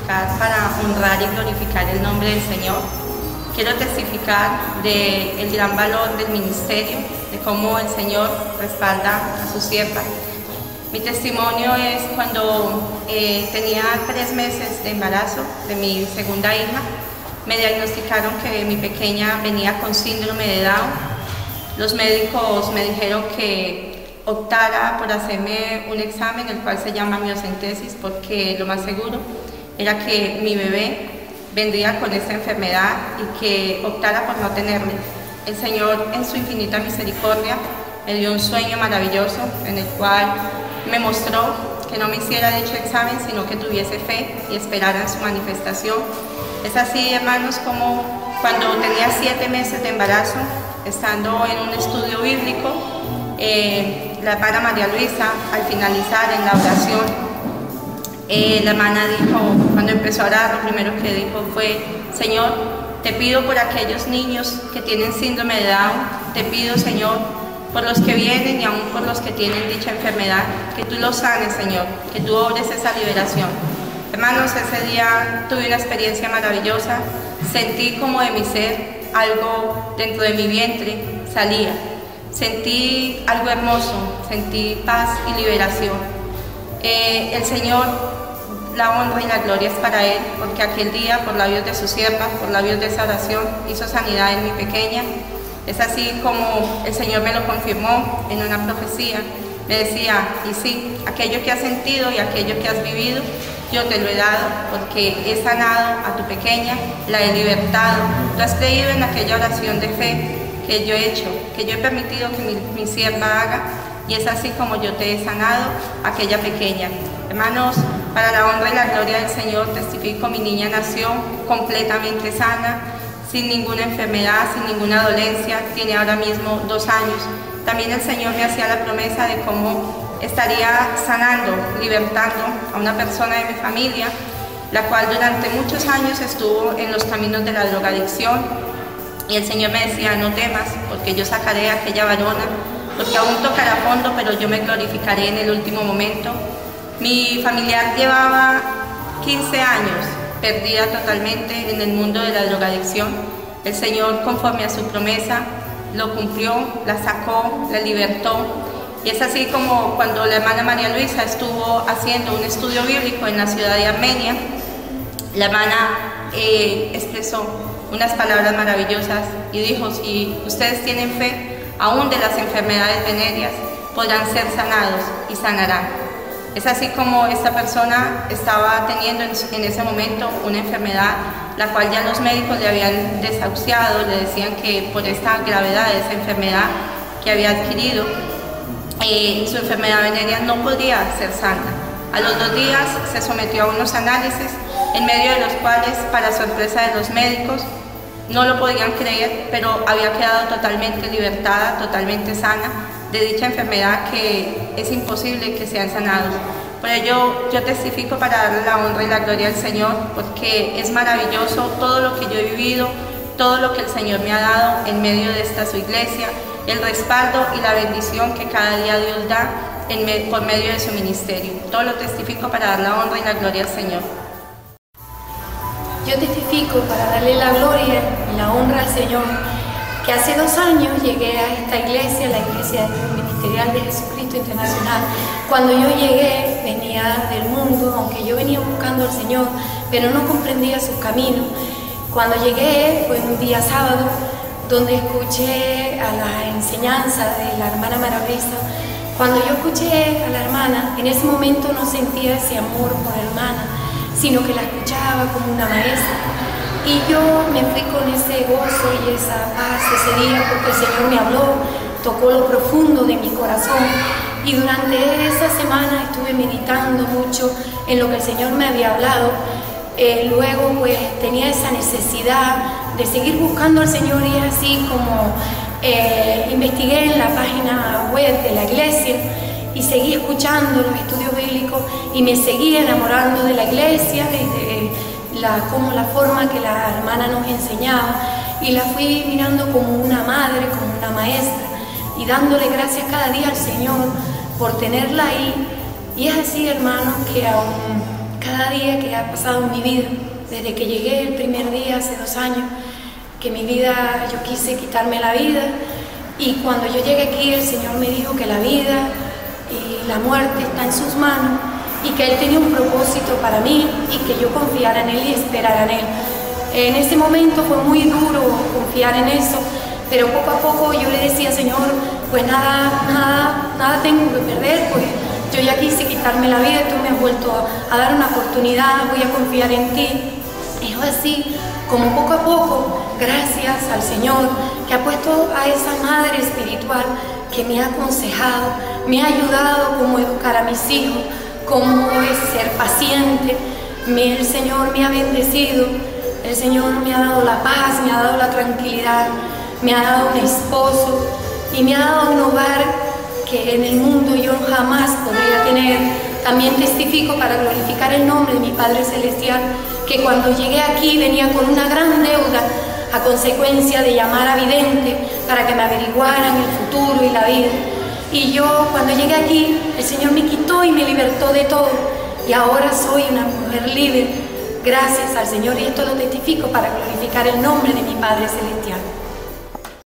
testificar para honrar y glorificar el nombre del Señor. Quiero testificar del gran valor del ministerio, de cómo el Señor respalda a su sierva. Mi testimonio es cuando eh, tenía tres meses de embarazo de mi segunda hija, me diagnosticaron que mi pequeña venía con síndrome de Down. Los médicos me dijeron que optara por hacerme un examen, el cual se llama miocentesis, porque lo más seguro era que mi bebé vendría con esta enfermedad y que optara por no tenerme. El Señor, en su infinita misericordia, me dio un sueño maravilloso en el cual me mostró que no me hiciera dicho examen, sino que tuviese fe y esperara en su manifestación. Es así, hermanos, como cuando tenía siete meses de embarazo, estando en un estudio bíblico, eh, la hermana María Luisa, al finalizar en la oración, eh, la hermana dijo, cuando empezó a orar, lo primero que dijo fue, Señor, te pido por aquellos niños que tienen síndrome de Down, te pido, Señor, por los que vienen y aún por los que tienen dicha enfermedad, que tú los sanes, Señor, que tú obres esa liberación. Hermanos, ese día tuve una experiencia maravillosa, sentí como de mi ser algo dentro de mi vientre salía, sentí algo hermoso, sentí paz y liberación. Eh, el Señor, la honra y la gloria es para Él, porque aquel día, por labios de su sierva, por labios de esa oración, hizo sanidad en mi pequeña. Es así como el Señor me lo confirmó en una profecía. Me decía, y sí, aquello que has sentido y aquello que has vivido, yo te lo he dado porque he sanado a tu pequeña, la he libertado. Tú has creído en aquella oración de fe que yo he hecho, que yo he permitido que mi, mi sierva haga y es así como yo te he sanado aquella pequeña. Hermanos, para la honra y la gloria del Señor testifico, mi niña nació completamente sana, sin ninguna enfermedad, sin ninguna dolencia, tiene ahora mismo dos años. También el Señor me hacía la promesa de cómo estaría sanando, libertando a una persona de mi familia, la cual durante muchos años estuvo en los caminos de la drogadicción. Y el Señor me decía, no temas, porque yo sacaré a aquella varona, porque aún tocará fondo, pero yo me glorificaré en el último momento. Mi familiar llevaba 15 años perdida totalmente en el mundo de la drogadicción. El Señor, conforme a su promesa, lo cumplió, la sacó, la libertó. Y es así como cuando la hermana María Luisa estuvo haciendo un estudio bíblico en la ciudad de Armenia, la hermana eh, expresó unas palabras maravillosas y dijo, si ustedes tienen fe, aún de las enfermedades venéreas, podrán ser sanados y sanarán. Es así como esta persona estaba teniendo en ese momento una enfermedad, la cual ya los médicos le habían desahuciado, le decían que por esta gravedad de esa enfermedad que había adquirido, eh, su enfermedad venérea no podía ser sana. A los dos días se sometió a unos análisis, en medio de los cuales, para sorpresa de los médicos, no lo podían creer, pero había quedado totalmente libertada, totalmente sana de dicha enfermedad que es imposible que sean sanados. Por ello yo testifico para darle la honra y la gloria al Señor, porque es maravilloso todo lo que yo he vivido, todo lo que el Señor me ha dado en medio de esta su iglesia, el respaldo y la bendición que cada día Dios da por medio de su ministerio. Todo lo testifico para dar la honra y la gloria al Señor. Yo testifico para darle la gloria y la honra al Señor hace dos años llegué a esta iglesia, la Iglesia Ministerial de Jesucristo Internacional. Cuando yo llegué, venía del mundo, aunque yo venía buscando al Señor, pero no comprendía sus caminos. Cuando llegué fue un día sábado donde escuché a la enseñanza de la hermana Maravilla. Cuando yo escuché a la hermana, en ese momento no sentía ese amor por la hermana, sino que la escuchaba como una maestra y yo me fui con ese gozo y esa paz ese día porque el Señor me habló, tocó lo profundo de mi corazón. Y durante esa semana estuve meditando mucho en lo que el Señor me había hablado. Eh, luego pues tenía esa necesidad de seguir buscando al Señor y así como eh, investigué en la página web de la iglesia y seguí escuchando los estudios bíblicos y me seguí enamorando de la iglesia, de, la, como la forma que la hermana nos enseñaba y la fui mirando como una madre, como una maestra y dándole gracias cada día al Señor por tenerla ahí. Y es así, hermano, que aún cada día que ha pasado en mi vida, desde que llegué el primer día hace dos años, que mi vida, yo quise quitarme la vida y cuando yo llegué aquí el Señor me dijo que la vida y la muerte está en sus manos y que Él tenía un propósito para mí y que yo confiara en Él y esperara en Él. En ese momento fue muy duro confiar en eso, pero poco a poco yo le decía, Señor, pues nada, nada, nada tengo que perder, pues yo ya quise quitarme la vida, tú me has vuelto a, dar una oportunidad, voy a confiar en ti. Y fue así, como poco a poco, gracias al Señor, que ha puesto a esa madre espiritual que me ha aconsejado, me ha ayudado como educar a mis hijos, cómo es ser paciente. El Señor me ha bendecido, el Señor me ha dado la paz, me ha dado la tranquilidad, me ha dado un esposo y me ha dado un hogar que en el mundo yo jamás podría tener. También testifico para glorificar el nombre de mi Padre Celestial que cuando llegué aquí venía con una gran deuda a consecuencia de llamar a vidente para que me averiguaran el futuro y la vida. Y yo cuando llegué aquí, el Señor me quitó y me libertó de todo. Y ahora soy una mujer libre, gracias al Señor. Y esto lo testifico para glorificar el nombre de mi Padre Celestial.